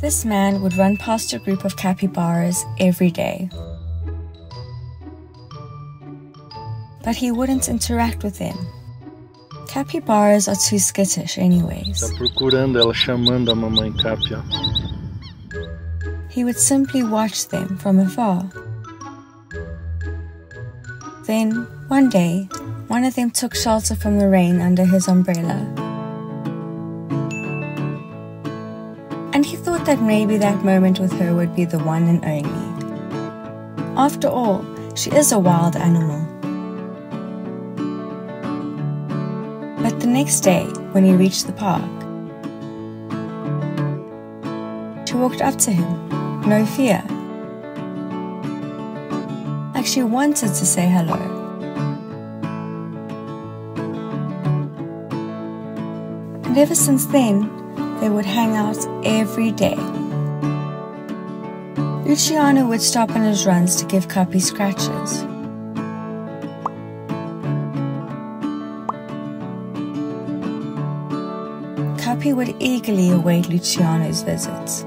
This man would run past a group of capybaras every day. But he wouldn't interact with them. Capybaras are too skittish, anyways. Tá procurando ela, chamando a mamãe Capia. He would simply watch them from afar. Then, one day, one of them took shelter from the rain under his umbrella. And he thought that maybe that moment with her would be the one and only. After all, she is a wild animal. But the next day, when he reached the park, she walked up to him, no fear. Like she wanted to say hello. And ever since then, they would hang out every day. Luciano would stop on his runs to give Cappy scratches. Cappy would eagerly await Luciano's visits.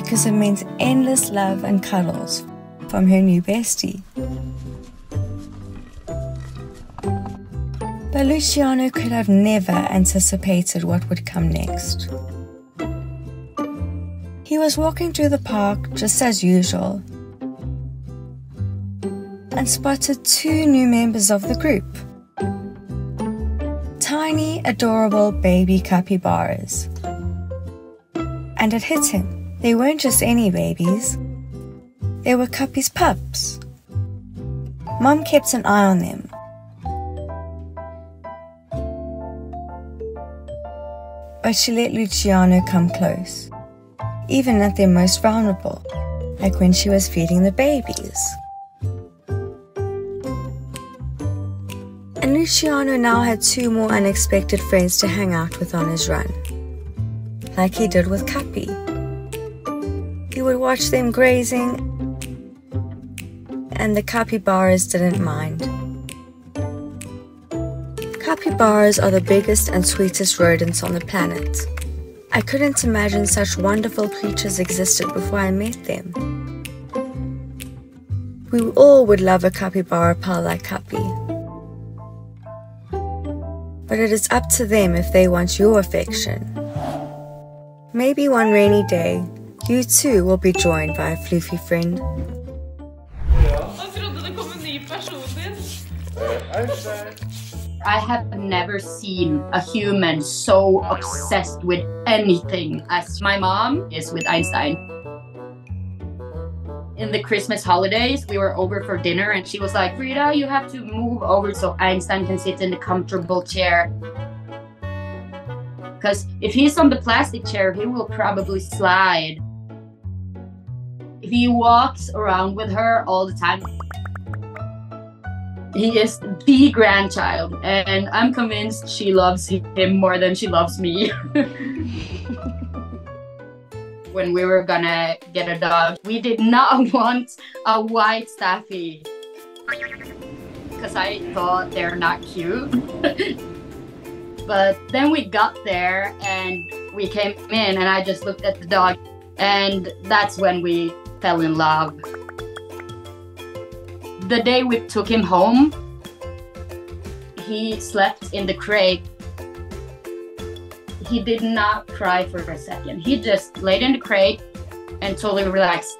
Because it means endless love and cuddles from her new bestie. But Luciano could have never anticipated what would come next. He was walking through the park just as usual and spotted two new members of the group. Tiny, adorable baby capybaras. And it hit him. They weren't just any babies. They were Cappy's pups. Mum kept an eye on them. But she let Luciano come close, even at their most vulnerable, like when she was feeding the babies. And Luciano now had two more unexpected friends to hang out with on his run, like he did with Cappy. He would watch them grazing, and the capybaras didn't mind. Capybaras are the biggest and sweetest rodents on the planet. I couldn't imagine such wonderful creatures existed before I met them. We all would love a capybara pal like Cappy. But it is up to them if they want your affection. Maybe one rainy day, you too will be joined by a floofy friend. Jeg I have never seen a human so obsessed with anything as my mom is with Einstein. In the Christmas holidays, we were over for dinner and she was like, Frida, you have to move over so Einstein can sit in the comfortable chair. Because if he's on the plastic chair, he will probably slide. He walks around with her all the time he is the grandchild and i'm convinced she loves him more than she loves me. When we were gonna get a dog we did not want a white staffy. Because i thought they're not cute. But then we got there and we came in and i just looked at the dog and that's when we fell in love the day we took him home, he slept in the crate. He did not cry for a second. He just laid in the crate and totally relaxed.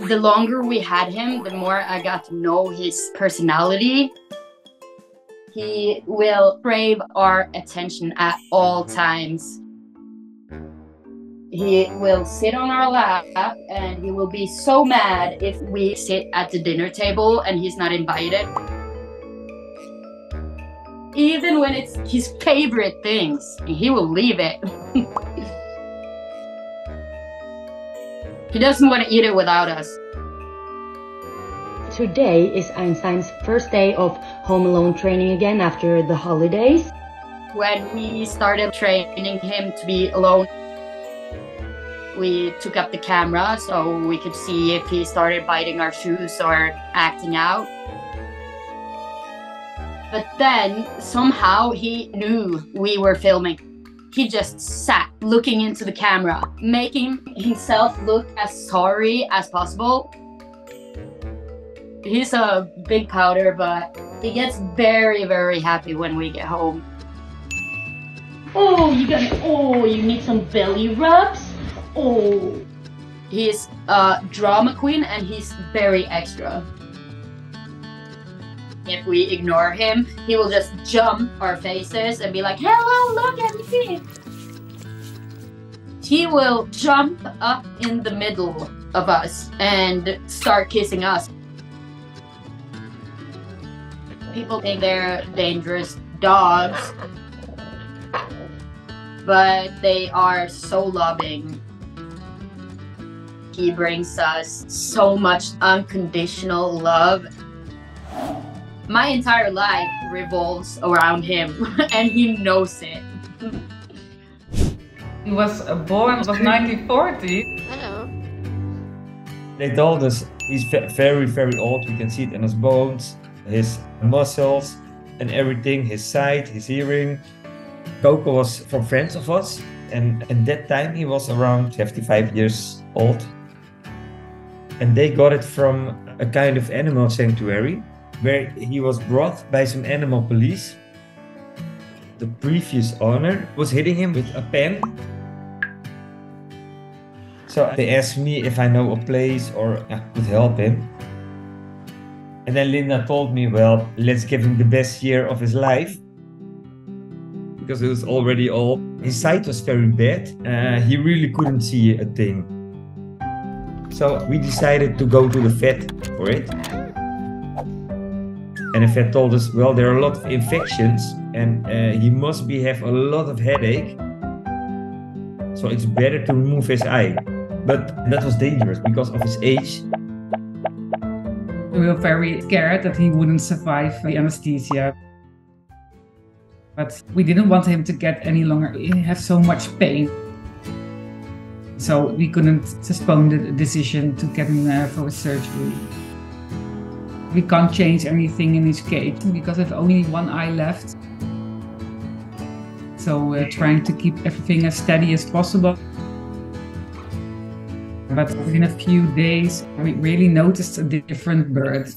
The longer we had him, the more I got to know his personality. He will crave our attention at all times he will sit on our lap and he will be so mad if we sit at the dinner table and he's not invited. Even when it's his favorite things, he will leave it. he doesn't want to eat it without us. Today is Einstein's first day of home alone training again after the holidays. When we started training him to be alone, we took up the camera so we could see if he started biting our shoes or acting out. But then somehow he knew we were filming. He just sat looking into the camera, making himself look as sorry as possible. He's a big powder, but he gets very, very happy when we get home. Oh, you got oh, you need some belly rubs? Oh. He's a drama queen and he's very extra. If we ignore him, he will just jump our faces and be like, hello, look at me. He will jump up in the middle of us and start kissing us. People think they're dangerous dogs, but they are so loving. He brings us so much unconditional love my entire life revolves around him and he knows it. He was born was 1940. Hello. They told us he's very, very old. We can see it in his bones, his muscles, and everything his sight, his hearing. Coco was from friends of us, and at that time he was around 75 years old. And they got it from a kind of animal sanctuary where he was brought by some animal police. The previous owner was hitting him with a pen. So they asked me if I know a place or yeah, could help him. And then Linda told me, well, let's give him the best year of his life. Because he was already old. His sight was very bad. Uh, he really couldn't see a thing. So we decided to go to the vet for it. And the vet told us, well, there are a lot of infections and uh, he must be have a lot of headache. So it's better to remove his eye. But that was dangerous because of his age. We were very scared that he wouldn't survive the anesthesia. But we didn't want him to get any longer he have so much pain. So we couldn't postpone the decision to get him uh, for surgery. We can't change anything in his cage because I've only one eye left. So we're trying to keep everything as steady as possible. But within a few days, we really noticed a different bird.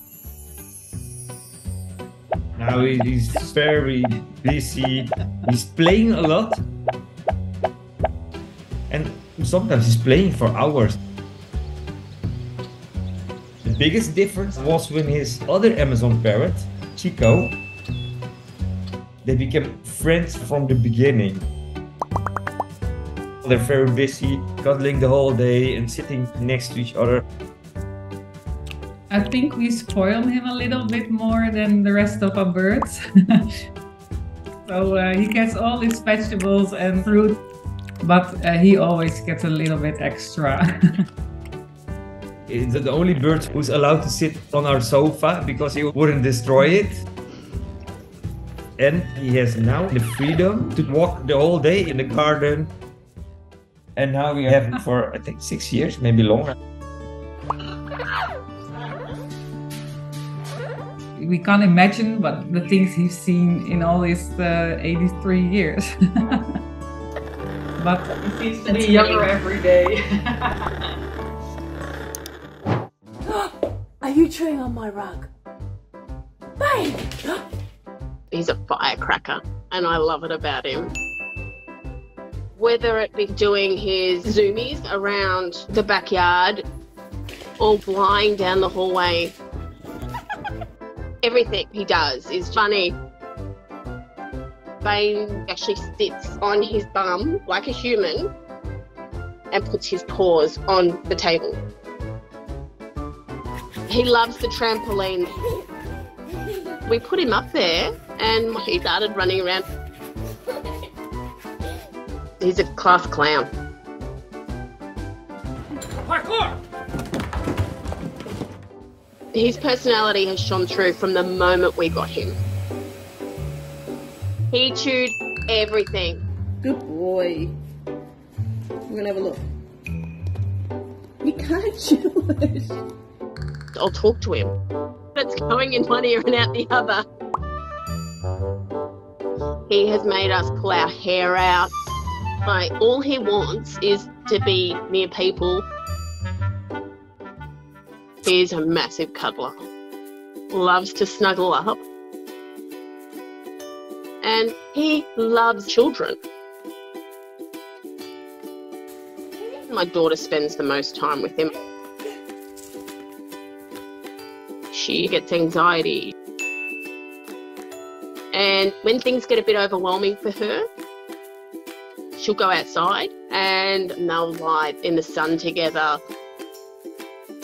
Now he's very busy. He's playing a lot. Sometimes he's playing for hours The biggest difference was when his other Amazon parrot, Chico, they became friends from the beginning. They're very busy, cuddling the whole day and sitting next to each other. I think we spoil him a little bit more than the rest of our birds. so uh, he gets all his vegetables and fruit, but uh, he always gets a little bit extra. He's the only bird who's allowed to sit on our sofa because he wouldn't destroy it. And he has now the freedom to walk the whole day in the garden. And now we have him for, I think, six years, maybe longer. We can't imagine what the things he's seen in all his uh, 83 years. but he seems to be younger every day. Are you chewing on my rug? Babe! He's a firecracker, and I love it about him. Whether it be doing his zoomies around the backyard or flying down the hallway, everything he does is funny. Bane actually sits on his bum like a human and puts his paws on the table. He loves the trampoline. We put him up there and he started running around. He's a class clown. Parkour! His personality has shone through from the moment we got him. He chewed everything. Good boy. We're gonna have a look. You can't chew it. I'll talk to him. It's going in one ear and out the other. He has made us pull our hair out. Like, all he wants is to be near people. He's a massive cuddler. Loves to snuggle up. And he loves children. My daughter spends the most time with him. She gets anxiety. And when things get a bit overwhelming for her, she'll go outside and they'll lie in the sun together.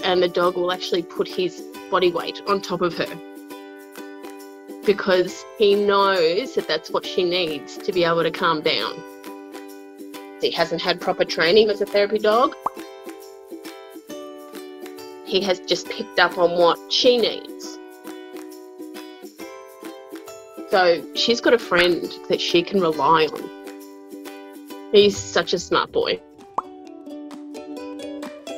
And the dog will actually put his body weight on top of her because he knows that that's what she needs to be able to calm down. He hasn't had proper training as a therapy dog. He has just picked up on what she needs. So she's got a friend that she can rely on. He's such a smart boy.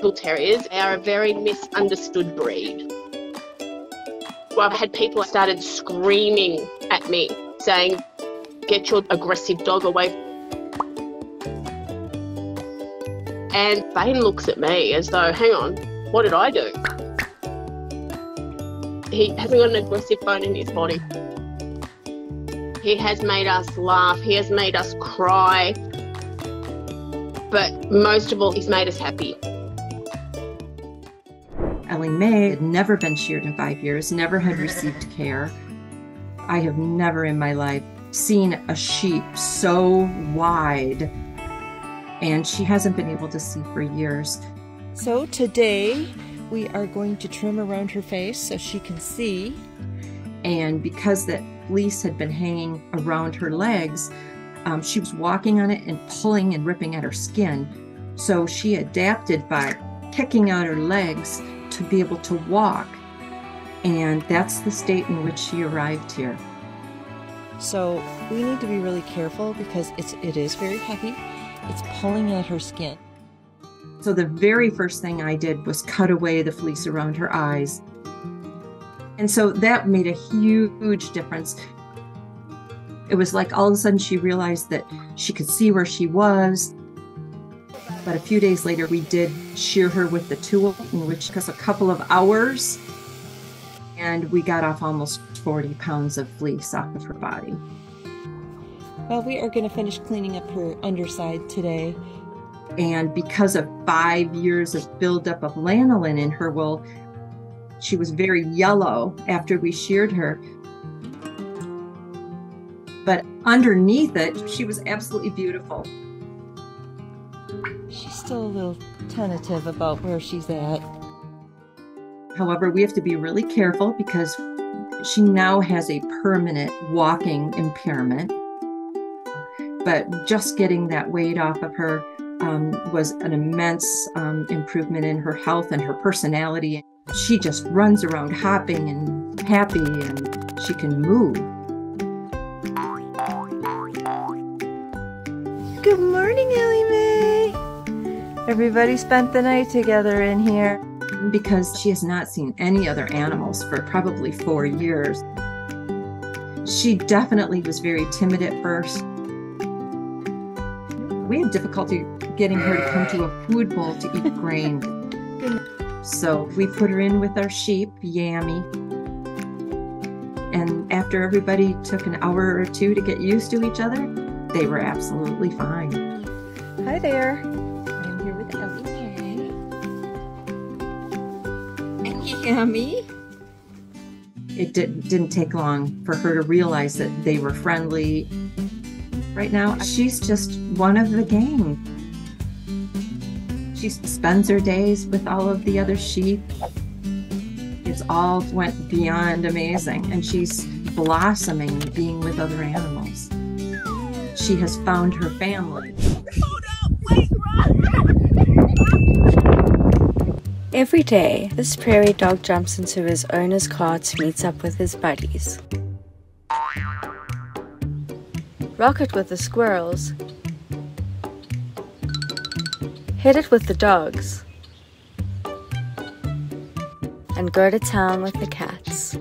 Bull Terriers are a very misunderstood breed. I've had people started screaming at me saying, get your aggressive dog away. And Bane looks at me as though, hang on, what did I do? He hasn't got an aggressive bone in his body. He has made us laugh, he has made us cry, but most of all, he's made us happy. Ellie Mae had never been sheared in five years, never had received care. I have never in my life seen a sheep so wide, and she hasn't been able to see for years. So today we are going to trim around her face so she can see. And because that fleece had been hanging around her legs, um, she was walking on it and pulling and ripping at her skin. So she adapted by kicking out her legs to be able to walk. And that's the state in which she arrived here. So we need to be really careful because it's it is very heavy. It's pulling at her skin. So the very first thing I did was cut away the fleece around her eyes. And so that made a huge difference. It was like all of a sudden she realized that she could see where she was. But a few days later, we did shear her with the tool, which took us a couple of hours. And we got off almost 40 pounds of fleece off of her body. Well, we are going to finish cleaning up her underside today. And because of five years of buildup of lanolin in her wool, she was very yellow after we sheared her. But underneath it, she was absolutely beautiful. She's still a little tentative about where she's at. However, we have to be really careful because she now has a permanent walking impairment. But just getting that weight off of her um, was an immense um, improvement in her health and her personality. She just runs around hopping and happy, and she can move. Good morning, Ellie Mae. Everybody spent the night together in here. Because she has not seen any other animals for probably four years. She definitely was very timid at first. We had difficulty getting her to come to a food bowl to eat grain. So we put her in with our sheep, Yammy. And after everybody took an hour or two to get used to each other, they were absolutely fine. Hi there. Yummy. It did, didn't take long for her to realize that they were friendly. Right now, she's just one of the gang. She spends her days with all of the other sheep. It's all went beyond amazing, and she's blossoming being with other animals. She has found her family. Every day, this prairie dog jumps into his owner's car to meet up with his buddies. Rocket with the squirrels, hit it with the dogs, and go to town with the cats.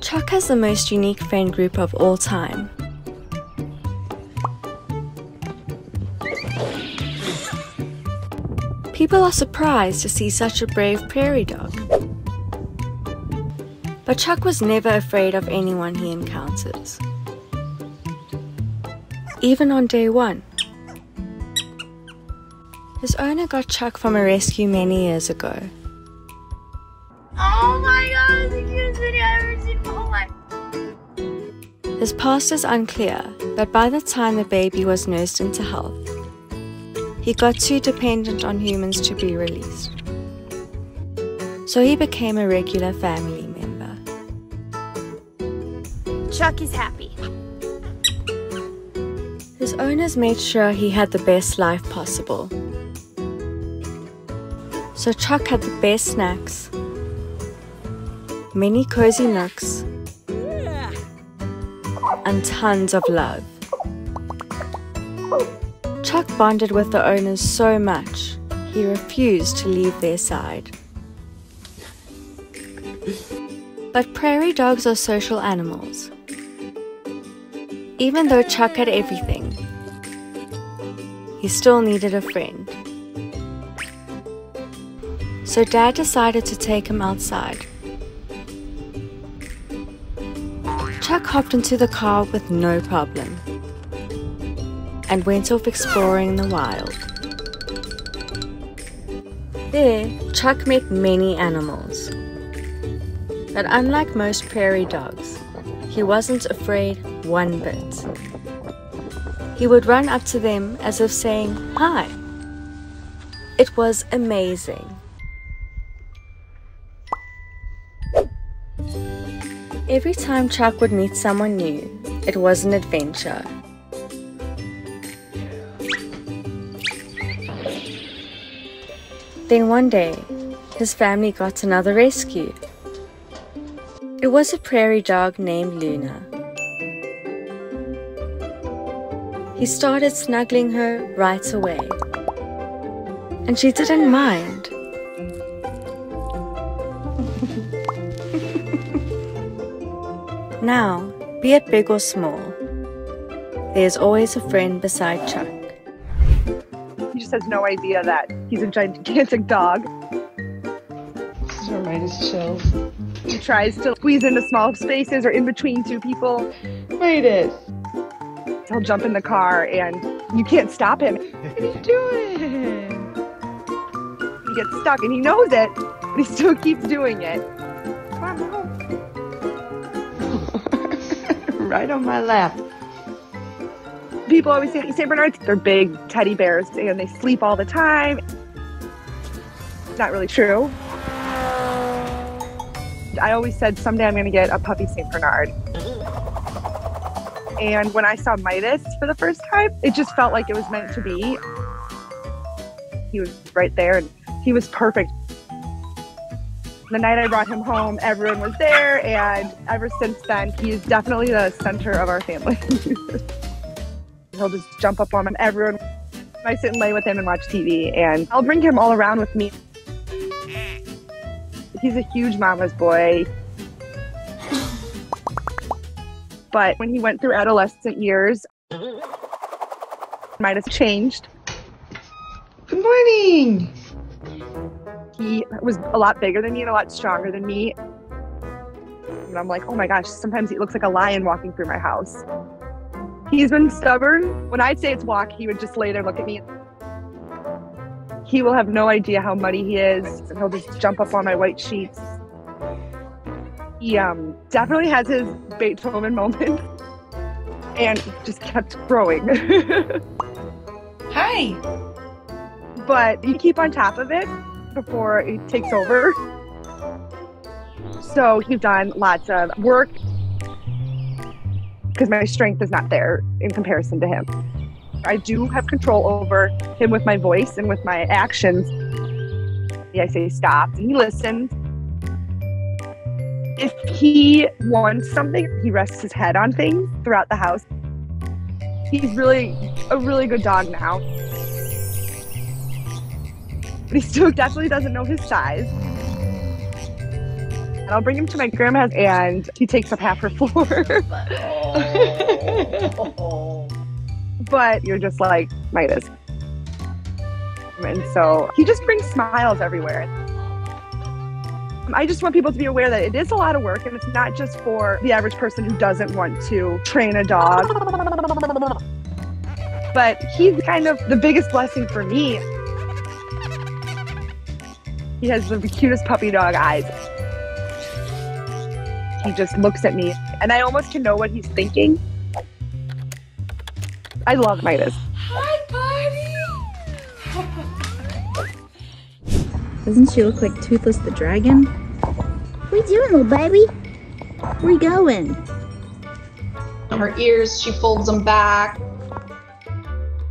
Chuck has the most unique friend group of all time. People are surprised to see such a brave prairie dog. But Chuck was never afraid of anyone he encounters. Even on day one. His owner got Chuck from a rescue many years ago. Oh my god, it's the cutest video I've ever seen in my whole life. His past is unclear, but by the time the baby was nursed into health, he got too dependent on humans to be released. So he became a regular family member. Chuck is happy. His owners made sure he had the best life possible. So Chuck had the best snacks, many cozy nooks, and tons of love. Chuck bonded with the owners so much, he refused to leave their side. But prairie dogs are social animals. Even though Chuck had everything, he still needed a friend. So Dad decided to take him outside. Chuck hopped into the car with no problem and went off exploring the wild. There, Chuck met many animals. But unlike most prairie dogs, he wasn't afraid one bit. He would run up to them as if saying, Hi. It was amazing. Every time Chuck would meet someone new, it was an adventure. Then one day, his family got another rescue. It was a prairie dog named Luna. He started snuggling her right away, and she didn't mind. now, be it big or small, there's always a friend beside Chuck. He just has no idea that he's a gigantic dog. This is where Midas chills. He tries to squeeze into small spaces or in between two people. Midas! He'll jump in the car and you can't stop him. What are you doing? He gets stuck and he knows it, but he still keeps doing it. Come on, right on my lap. People always say St. Bernards, they're big teddy bears and they sleep all the time. Not really true. I always said someday I'm going to get a puppy St. Bernard. And when I saw Midas for the first time, it just felt like it was meant to be. He was right there and he was perfect. The night I brought him home, everyone was there, and ever since then, he is definitely the center of our family. He'll just jump up on him, everyone. I sit and lay with him and watch TV, and I'll bring him all around with me. He's a huge mama's boy. But when he went through adolescent years, Midas changed. Good morning. He was a lot bigger than me and a lot stronger than me. And I'm like, oh my gosh, sometimes he looks like a lion walking through my house. He's been stubborn. When I'd say it's walk, he would just lay there and look at me. He will have no idea how muddy he is, and he'll just jump up on my white sheets. He um, definitely has his Beethoven moment and just kept growing. Hi. But you keep on top of it before it takes over. So he's done lots of work because my strength is not there in comparison to him. I do have control over him with my voice and with my actions. I say stop, and he listens. If he wants something, he rests his head on things throughout the house. He's really a really good dog now. But he still definitely doesn't know his size. And I'll bring him to my grandma's, and he takes up half her floor. Oh. But you're just like Midas. And so he just brings smiles everywhere. I just want people to be aware that it is a lot of work and it's not just for the average person who doesn't want to train a dog. But he's kind of the biggest blessing for me. He has the cutest puppy dog eyes. He just looks at me and I almost can know what he's thinking. I love Midas. Doesn't she look like Toothless the dragon? What are you doing, little baby? Where are you going? Her ears, she folds them back.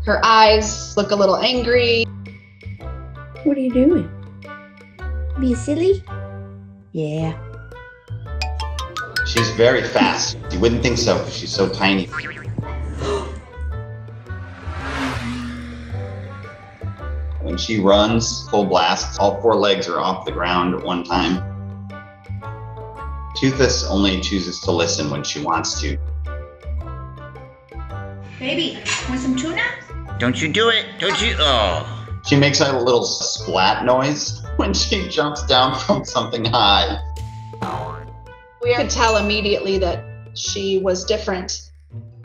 Her eyes look a little angry. What are you doing? Be silly? Yeah. She's very fast. You wouldn't think so because she's so tiny. She runs full blast, all four legs are off the ground at one time. Toothless only chooses to listen when she wants to. Baby, want some tuna? Don't you do it! Don't you? Ah. Oh. She makes a little splat noise when she jumps down from something high. We could tell immediately that she was different.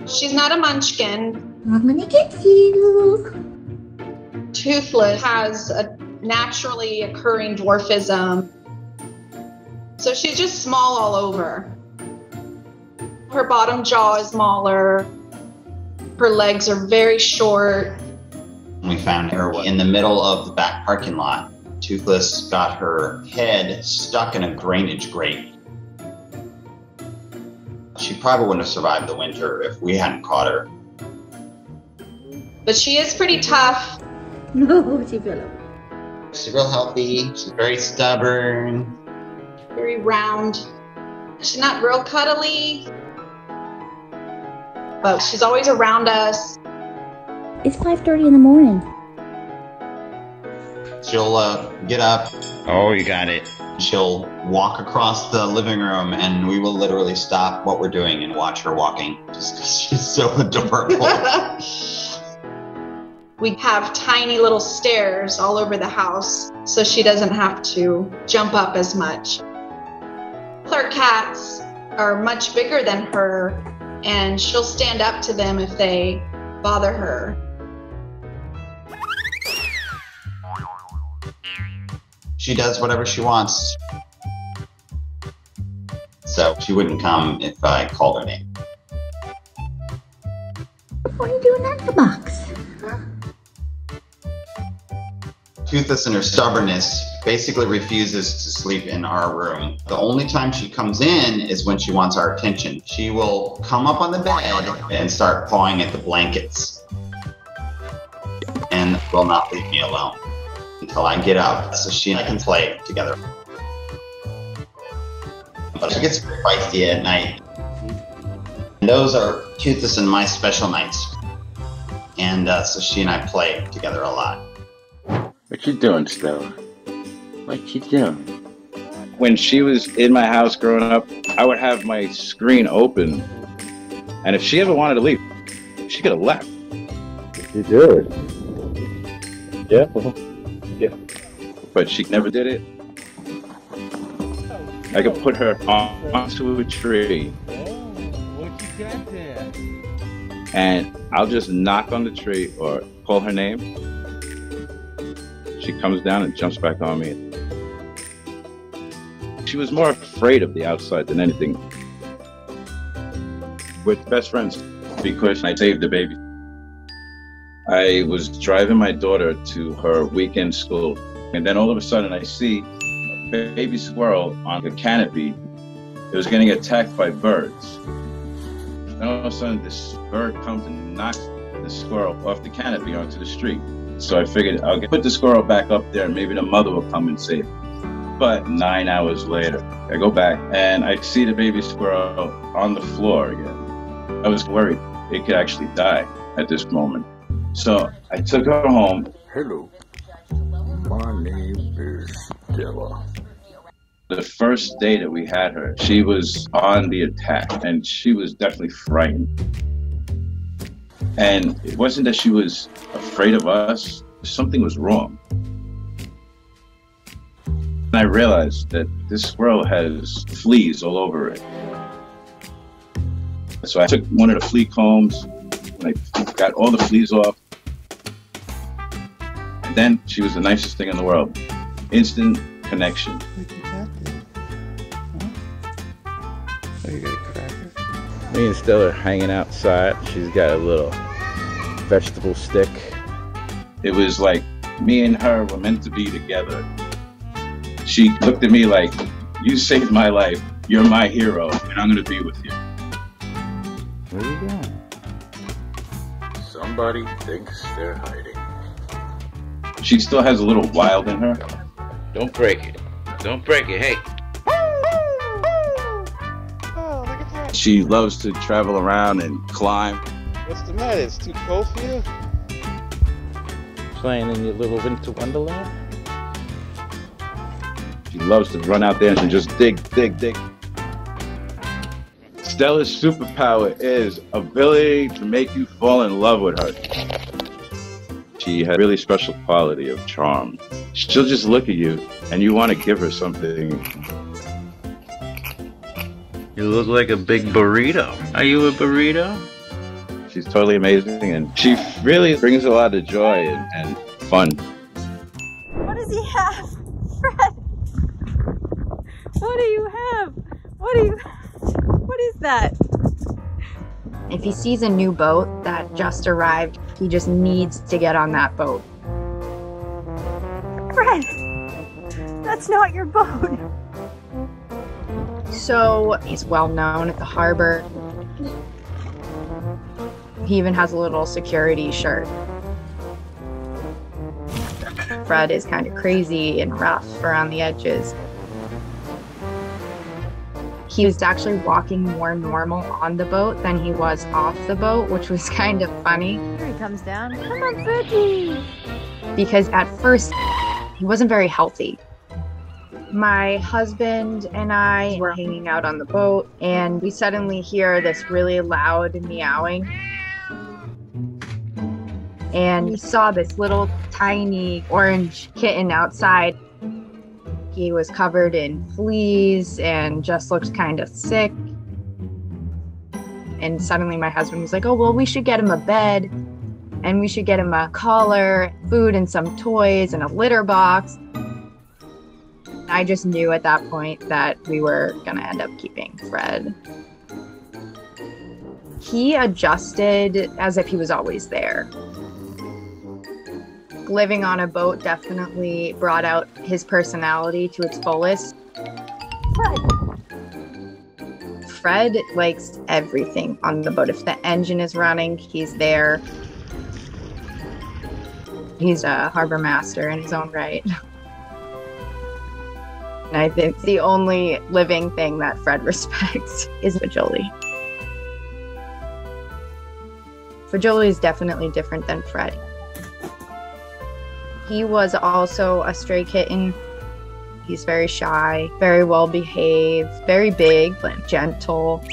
She's not a munchkin. I'm gonna get you. Toothless has a naturally occurring dwarfism. So she's just small all over. Her bottom jaw is smaller. Her legs are very short. We found her in the middle of the back parking lot. Toothless got her head stuck in a drainage grate. She probably wouldn't have survived the winter if we hadn't caught her. But she is pretty tough. No, she fell over. She's real healthy. She's very stubborn. very round. She's not real cuddly, but she's always around us. It's 5.30 in the morning. She'll uh, get up. Oh, you got it. She'll walk across the living room, and we will literally stop what we're doing and watch her walking just because she's so adorable. We have tiny little stairs all over the house, so she doesn't have to jump up as much. Other cats are much bigger than her, and she'll stand up to them if they bother her. she does whatever she wants. So she wouldn't come if I called her name. What are you doing that in the box? Toothless in her stubbornness basically refuses to sleep in our room. The only time she comes in is when she wants our attention. She will come up on the bed and start pawing at the blankets and will not leave me alone until I get up so she and I can play together. But she gets feisty at night. And those are Toothless and my special nights. And uh, so she and I play together a lot. What you doing, Stella? What you doing? When she was in my house growing up, I would have my screen open, and if she ever wanted to leave, she could have left. You did. Yeah. yeah. But she never did it. I could put her on, onto a tree, What you got there? and I'll just knock on the tree or call her name. She comes down and jumps back on me. She was more afraid of the outside than anything. We're best friends because I saved the baby. I was driving my daughter to her weekend school, and then all of a sudden I see a baby squirrel on the canopy. It was getting attacked by birds. And all of a sudden, this bird comes and knocks the squirrel off the canopy onto the street. So I figured I'll put the squirrel back up there, and maybe the mother will come and save it. But nine hours later, I go back and I see the baby squirrel on the floor again. I was worried it could actually die at this moment. So I took her home. Hello. My name is Stella. The first day that we had her, she was on the attack and she was definitely frightened. And it wasn't that she was afraid of us, something was wrong. And I realized that this squirrel has fleas all over it. So I took one of the flea combs and I got all the fleas off. And then she was the nicest thing in the world. Instant connection. Me and Stella are hanging outside. She's got a little vegetable stick. It was like me and her were meant to be together. She looked at me like, You saved my life. You're my hero, and I'm going to be with you. Where are you going? Somebody thinks they're hiding. She still has a little wild in her. Don't break it. Don't break it. Hey. She loves to travel around and climb. What's the matter? It's too cold for you? Playing in your little winter wonderland? She loves to run out there and just dig, dig, dig. Stella's superpower is ability to make you fall in love with her. She has a really special quality of charm. She'll just look at you and you want to give her something. You look like a big burrito. Are you a burrito? She's totally amazing and she really brings a lot of joy and, and fun. What does he have? Fred! What do you have? What do you What is that? If he sees a new boat that just arrived, he just needs to get on that boat. Fred! That's not your boat. So he's well known at the harbor. He even has a little security shirt. Fred is kind of crazy and rough around the edges. He was actually walking more normal on the boat than he was off the boat, which was kind of funny Here he comes down. Come on, Freddie! because at first he wasn't very healthy. My husband and I were hanging out on the boat, and we suddenly hear this really loud meowing. And we saw this little tiny orange kitten outside. He was covered in fleas and just looked kind of sick. And suddenly my husband was like, Oh, well, we should get him a bed and we should get him a collar, food, and some toys and a litter box. I just knew at that point that we were going to end up keeping Fred. He adjusted as if he was always there. Living on a boat definitely brought out his personality to its fullest. Fred Fred likes everything on the boat. If the engine is running, he's there. He's a harbor master in his own right. I think the only living thing that Fred respects is Fajoli. Fajoli is definitely different than Fred. He was also a stray kitten. He's very shy, very well behaved, very big, but gentle.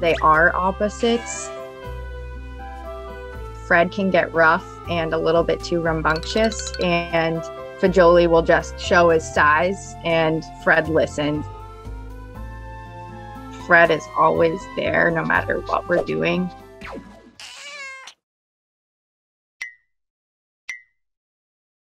They are opposites. Fred can get rough and a little bit too rambunctious, and Fajoli will just show his size, and Fred listens. Fred is always there no matter what we're doing.